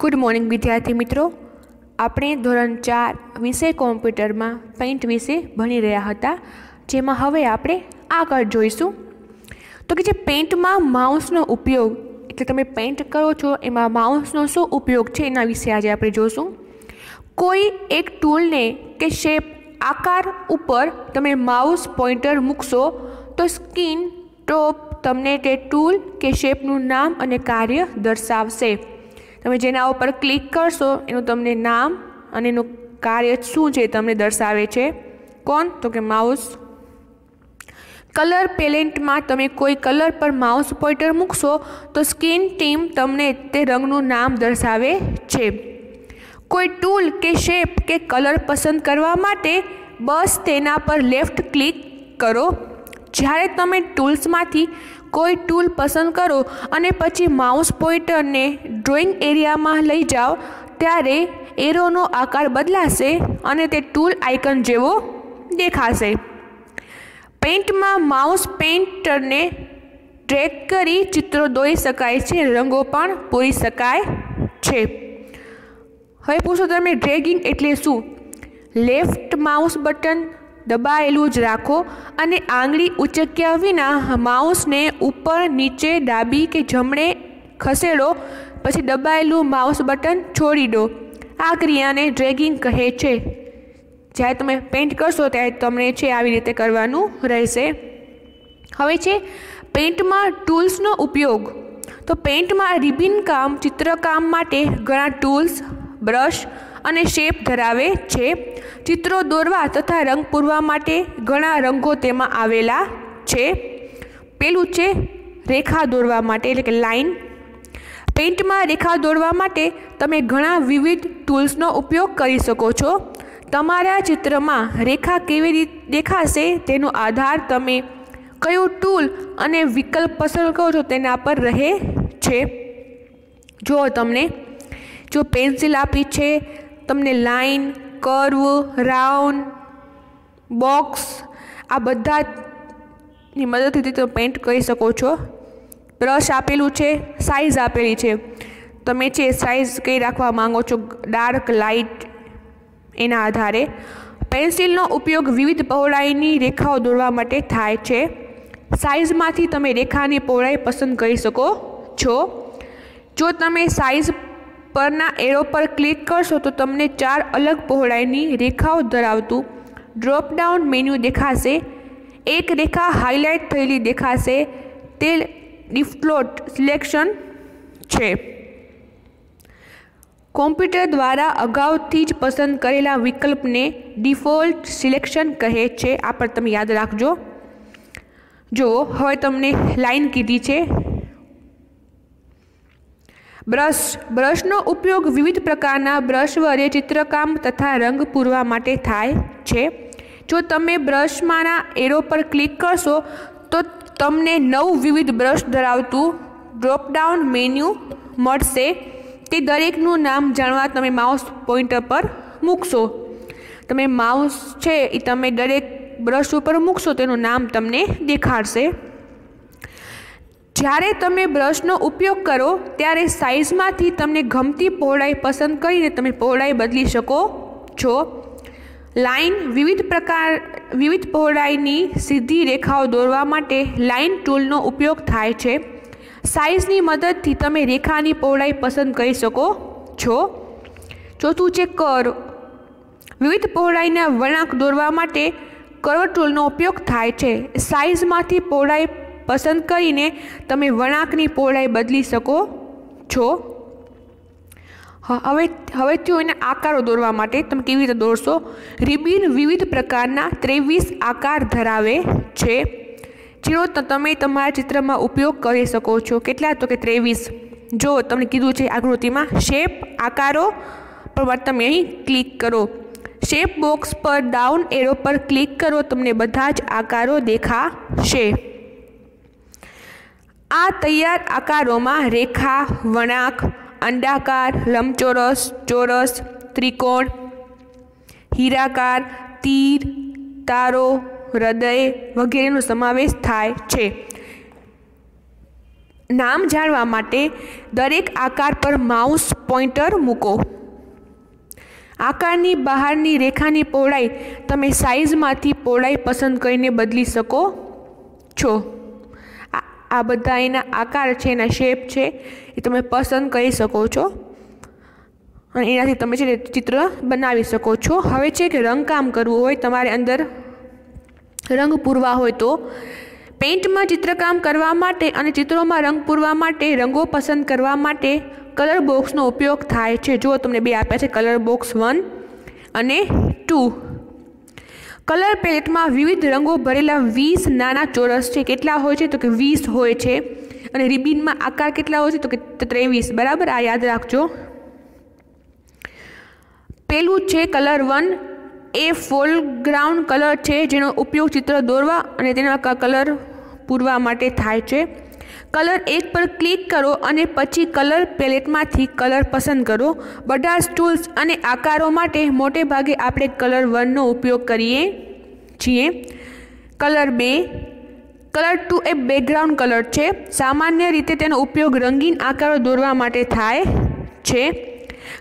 Good morning વિદ્યાર્થી મિત્રો. આપણે ધોરણ ચાર વિષય કોમ્પ્યુટરમાં પેઇન્ટ વિશે ભણી રહ્યા હતા, જેમાં હવે આપણે આગળ જોઈશું. તો કે જે પેઇન્ટમાં માઉસનો ઉપયોગ, એટલે તમે પેઇન્ટ કરો છો, એમાં માઉસનો શું ઉપયોગ છે, એના વિશે આજે આપણે જોઈશું કોઈ એક ટૂલને કે શેપ આકાર ઉપર તમે માઉસ પોઇન્ટર મૂકશો, તો સ્કીન ટોપ તમને તે ટૂલ કે શેપનું નામ અને કાર્ય દર્શાવશે. તમે જેના ઉપર ક્લિક કરશો, એનું તમને નામ અને એનું કાર્ય શું છે તમને દર્શાવે છે. કોણ? તો કે માઉસ. કલર પેલેન્ટમાં તમે કોઈ કલર પર માઉસ પોઈન્ટર મૂકશો, તો સ્કિન ટીમ તમને તે રંગનું નામ દર્શાવે છે. કોઈ ટૂલ કે શેપ કે કલર પસંદ કરવા માટે બસ તેના પર લેફ્ટ ક્લિક કરો. જ્યારે તમે ટૂલ્સમાંથી કોઈ ટૂલ પસંદ કરો અને પછી માઉસ પોઇન્ટરને ડ્રોઈંગ એરિયામાં લઈ જાઓ, ત્યારે એરોનો આકાર બદલાશે અને તે ટૂલ આઇકન જેવો દેખાશે. પેઇન્ટમાં માઉસ પેઇન્ટરને ડ્રેગ કરી ચિત્રો દોરી શકાય છે, રંગો પણ પૂરી શકાય છે. હવે પૂછો તમે ડ્રેગિંગ એટલે શું? લેફ્ટ માઉસ બટન દબાયેલું જ રાખો અને આંગળી ઉચક્યા વિના માઉસને ઉપર નીચે ડાબી કે જમણે ખસેડો, પછી દબાયેલું માઉસ બટન છોડી દો. આ ક્રિયાને ડ્રેગિંગ કહે છે. જ્યારે તમે પેઇન્ટ કરશો ત્યારે તમને છે આવી રીતે કરવાનું રહેશે. હવે છે, પેઇન્ટમાં ટૂલ્સનો ઉપયોગ. તો પેઇન્ટમાં રિબિન કામ ચિત્રકામ માટે ઘણા ટૂલ્સ, બ્રશ અને શેપ ધરાવે છે. ચિત્રો દોરવા તથા રંગ પૂરવા માટે ઘણા રંગો તેમાં આવેલા છે. પેલું છે રેખા દોરવા માટે, એટલે કે લાઈન. પેઇન્ટમાં રેખા દોરવા માટે તમે ઘણા વિવિધ ટૂલ્સનો ઉપયોગ કરી શકો છો. તમારા ચિત્રમાં રેખા કેવી રીતે દેખાશે તેનો આધાર તમે કયું ટૂલ અને વિકલ્પ પસંદ કરો છો તેના પર રહે છે. જો તમને, જો પેન્સિલ આપી છે તમને લાઈન, કર્વ, રાઉન્ડ, બોક્સ આ બધાની મદદથી તમે પેન્ટ કરી શકો છો. બ્રશ આપેલું છે, સાઇઝ આપેલી છે. તમે જે સાઇઝ કઈ રાખવા માંગો છો, ડાર્ક, લાઇટ, એના આધારે. પેન્સિલનો ઉપયોગ વિવિધ પહોળાઈની રેખાઓ દોરવા માટે થાય છે. સાઇઝમાંથી તમે રેખાની પહોળાઈ પસંદ કરી શકો છો. જો તમે સાઇઝ પરના એરો પર ક્લિક કરશો તો તમને ચાર અલગ પહોળાઈની રેખાઓ ધરાવતું ડ્રોપડાઉન મેન્યુ દેખાશે. એક રેખા હાઇલાઇટ થયેલી દેખાશે. તે ડિફ્લોટ સિલેક્શન છે. કોમ્પ્યુટર દ્વારા અગાઉથી જ પસંદ કરેલા વિકલ્પને ડિફોલ્ટ સિલેક્શન કહે છે. આ પર તમે યાદ રાખજો. જો, હવે તમને લાઈન કીધી છે. બ્રશ, બ્રશનો ઉપયોગ વિવિધ પ્રકારના બ્રશ વડે ચિત્રકામ તથા રંગ પૂરવા માટે થાય છે. જો તમે બ્રશમાંના એરો પર ક્લિક કરશો, તો તમને નવ વિવિધ બ્રશ ધરાવતું ડ્રોપડાઉન મેન્યુ મળશે. તે દરેકનું નામ જાણવા તમે માઉસ પોઈન્ટર પર મૂકશો. તમે માઉસ છે એ તમે દરેક બ્રશ ઉપર મૂકશો, તેનું નામ તમને દેખાડશે. જ્યારે તમે બ્રશનો ઉપયોગ કરો, ત્યારે સાઇઝમાંથી તમને ગમતી પહોળાઈ પસંદ કરીને તમે પહોળાઈ બદલી શકો છો. લાઈન વિવિધ પ્રકાર, વિવિધ પહોળાઈની સીધી રેખાઓ દોરવા માટે લાઇન ટૂલનો ઉપયોગ થાય છે. સાઇઝની મદદથી તમે રેખાની પહોળાઈ પસંદ કરી શકો છો. ચોથું છે કર. વિવિધ પહોળાઈના વળાંક દોરવા માટે કર્વ ટૂલનો ઉપયોગ થાય છે. સાઇઝમાંથી પહોળાઈ પસંદ કરીને તમે વળાંકની પહોળાઈ બદલી શકો છો. હવે હવે એના આકારો દોરવા માટે તમે કેવી રીતે દોરશો? રિબિન વિવિધ પ્રકારના ત્રેવીસ આકાર ધરાવે છે, જેનો તમે તમારા ચિત્રમાં ઉપયોગ કરી શકો છો. કેટલા? તો કે ત્રેવીસ. જો તમને કીધું છે આકૃતિમાં, શેપ, આકારો પર તમે અહીં ક્લિક કરો. શેપ બોક્સ પર ડાઉન એરો પર ક્લિક કરો, તમને બધા જ આકારો દેખાશે. આ તૈયાર આકારોમાં રેખા વળાંક અંડાકાર, લંબચોરસ, ચોરસ, ત્રિકોણ, હીરાકાર, તીર, તારો, હૃદય વગેરેનો સમાવેશ થાય છે. નામ જાણવા માટે દરેક આકાર પર માઉસ પોઇન્ટર મૂકો. આકારની બહારની રેખાની પહોળાઈ તમે સાઇઝમાંથી પહોળાઈ પસંદ કરીને બદલી શકો છો. આ બધા એના આકાર છે, એના શેપ છે, એ તમે પસંદ કરી શકો છો. અને એનાથી તમે છે ચિત્ર બનાવી શકો છો. હવે છે કે રંગકામ કરવું હોય, તમારે અંદર રંગ પૂરવા હોય તો પેઇન્ટમાં ચિત્રકામ કરવા માટે અને ચિત્રોમાં રંગ પૂરવા માટે રંગો પસંદ કરવા માટે કલર બોક્સનો ઉપયોગ થાય છે. જો તમને બે આપ્યા છે, કલર બોક્સ વન અને ટુ. કલર પેલેટમાં વિવિધ રંગો ભરેલા વીસ નાના ચોરસ છે. કેટલા હોય છે? તો કે વીસ હોય છે. અને રિબિનમાં આકાર કેટલા હોય છે? તો કે ત્રેવીસ. બરાબર? આ યાદ રાખજો. પેલું છે કલર વન. એ ફોલગ્રાઉન્ડ કલર છે, જેનો ઉપયોગ ચિત્ર દોરવા અને તેના કલર પૂરવા માટે થાય છે. કલર એક પર ક્લિક કરો અને પછી કલર પેલેટમાંથી કલર પસંદ કરો. બધા ટૂલ્સ અને આકારો માટે મોટે ભાગે આપણે કલર વનનો ઉપયોગ કરીએ છીએ. કલર બે. કલર ટુ એ બેકગ્રાઉન્ડ કલર છે. સામાન્ય રીતે તેનો ઉપયોગ રંગીન આકારો દોરવા માટે થાય છે.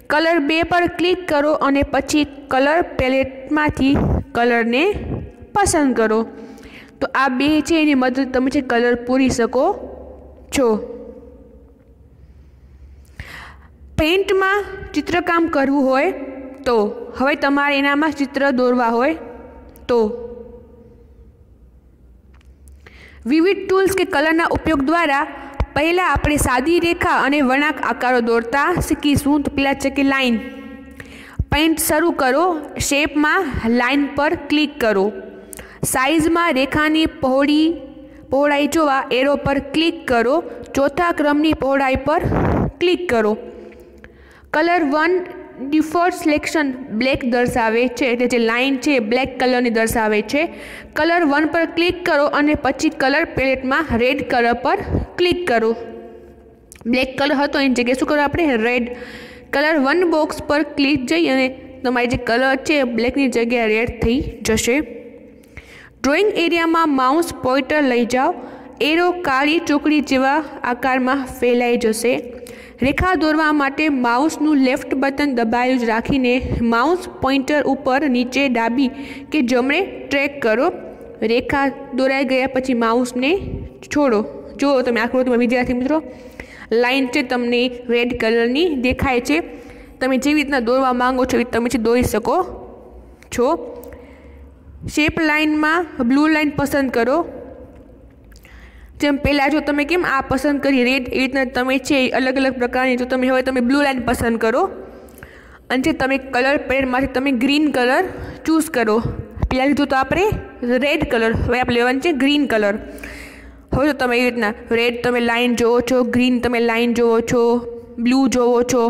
કલર બે પર ક્લિક કરો અને પછી કલર પેલેટમાંથી કલરને પસંદ કરો. તો આ બે છે, એની મદદ તમે છે કલર પૂરી શકો. છો? પેઇન્ટમાં ચિત્રકામ કરવું હોય તો હવે તમારે એનામાં ચિત્ર દોરવા હોય તો. વિવિધ ટૂલ્સ કે કલરના ઉપયોગ દ્વારા પહેલાં આપણે સાદી રેખા અને વળાંક આકારો દોરતા શીખીશું. તો પહેલાં છે કે લાઈન. પેઇન્ટ શરૂ કરો શેપમાં લાઈન પર ક્લિક કરો. સાઇઝમાં રેખાની પહોળી પહોળાઈ જોવા એરો પર ક્લિક કરો. ચોથા ક્રમની પહોળાઈ પર ક્લિક કરો. Colour one default selection black દર્શાવે છે. એટલે જે લાઇન છે બ્લેક કલરની દર્શાવે છે. કલર વન પર ક્લિક કરો અને પછી કલર પેલેટમાં રેડ કલર પર ક્લિક કરો. બ્લેક કલર હતો એની જગ્યાએ શું કરો આપણે? રેડ. કલર વન બોક્સ પર ક્લિક જઈ અને તમારી જે કલર છે બ્લેકની જગ્યાએ રેડ થઈ જશે. ડ્રોઈંગ એરિયામાં માઉસ પોઇન્ટર લઈ જાઓ. એરો કાળી ચોકડી જેવા આકારમાં ફેલાઈ જશે. રેખા દોરવા માટે માઉસનું લેફ્ટ બટન દબાયું જ રાખીને માઉસ પોઈન્ટર ઉપર નીચે ડાબી કે જમણે ટ્રેક કરો. રેખા દોરાઈ ગયા પછી માઉસને છોડો. જો તમે આકૃતિમાં વિદ્યાર્થી મિત્રો. લાઈન છે તમને રેડ કલરની દેખાય છે. તમે જેવી રીતના દોરવા માંગો છો એ તમે દોરી શકો છો. શેપ લાઇનમાં બ્લુ લાઇન પસંદ કરો. જેમ પહેલાં જો તમે કેમ આ પસંદ કરી, રેડ એ રીતના તમે છે અલગ અલગ પ્રકારની જો તમે હવે તમે બ્લુ લાઇન પસંદ કરો. અને જે તમે કલર પેડમાંથી તમે ગ્રીન કલર ચૂઝ કરો. પહેલાં લીધું તો આપણે રેડ કલર, હવે આપણે લેવાનું છે ગ્રીન કલર. હવે તો તમે એ રીતના રેડ તમે લાઇન જોવો છો, ગ્રીન તમે લાઇન જોવો છો, બ્લુ જોવો છો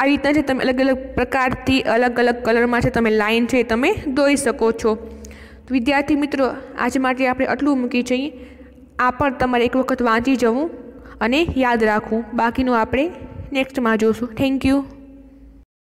આવી રીતના છે તમે અલગ અલગ પ્રકારથી અલગ અલગ કલરમાં છે તમે લાઇન છે તમે દોરી શકો છો. વિદ્યાર્થી મિત્રો, આજ માટે આપણે આટલું મૂકી જઈએ. આ પણ તમારે એક વખત વાંચી જવું અને યાદ રાખવું. બાકીનું આપણે નેક્સ્ટમાં જોઈશું થેન્ક યુ